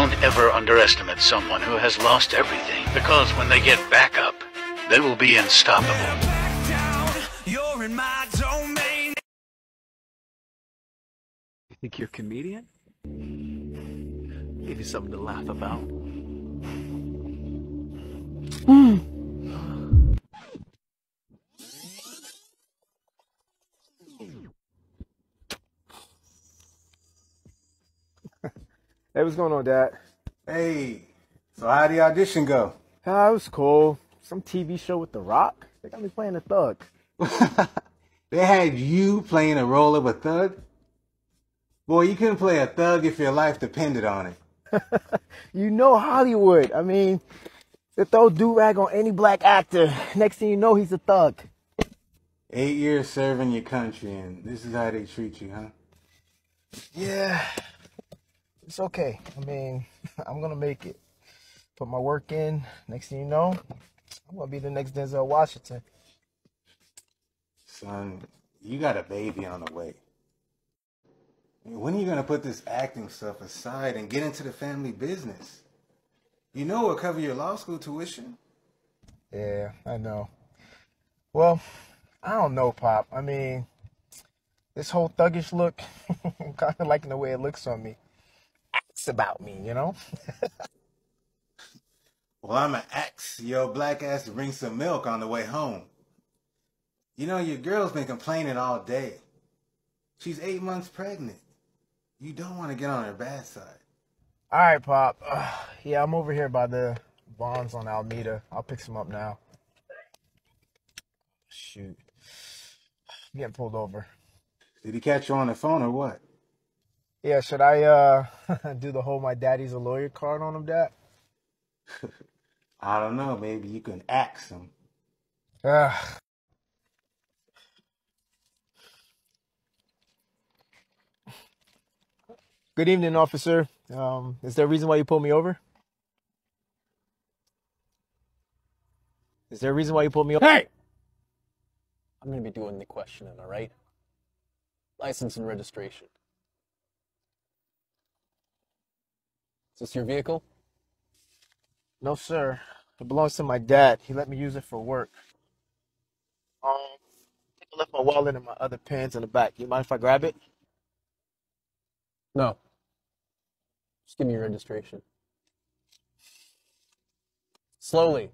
Don't ever underestimate someone who has lost everything, because when they get back up, they will be unstoppable. You're in my domain. You think you're a comedian? Give you something to laugh about. Hmm. Hey, what's going on, Dad? Hey, so how the audition go? Ah, it was cool. Some TV show with The Rock. They got me playing a thug. They had you playing a role of a thug? Boy, you couldn't play a thug if your life depended on it. You know Hollywood. I mean, they throw do rag on any black actor. Next thing you know, he's a thug. Eight years serving your country, and this is how they treat you, huh? Yeah, it's okay. I mean, I'm gonna make it. Put my work in. Next thing you know, I'm gonna be the next Denzel Washington. Son, you got a baby on the way. When are you gonna put this acting stuff aside and get into the family business? You know it'll cover your law school tuition. Yeah, I know. Well, I don't know, Pop. I mean, this whole thuggish look, I'm kind of liking the way it looks on me. About me, you know? Well, I'ma ask your black ass to bring some milk on the way home. You know, your girl's been complaining all day. She's eight months pregnant. You don't want to get on her bad side. All right, Pop. Uh, yeah, I'm over here by the Vons on Alameda. I'll pick some up now. Shoot. I'm getting pulled over. Did he catch you on the phone or what? Yeah, should I uh do the whole my daddy's a lawyer card on him, Dad? I don't know. Maybe you can ask him. Ah. Good evening, officer. Um, is there a reason why you pulled me over? Is there a reason why you pulled me over? Hey! I'm gonna be doing the questioning, all right? License and registration. This your vehicle? No, sir. It belongs to my dad. He let me use it for work. Um, I think I left my wallet and my other pens in the back. You mind if I grab it? No. Just give me your registration. Slowly.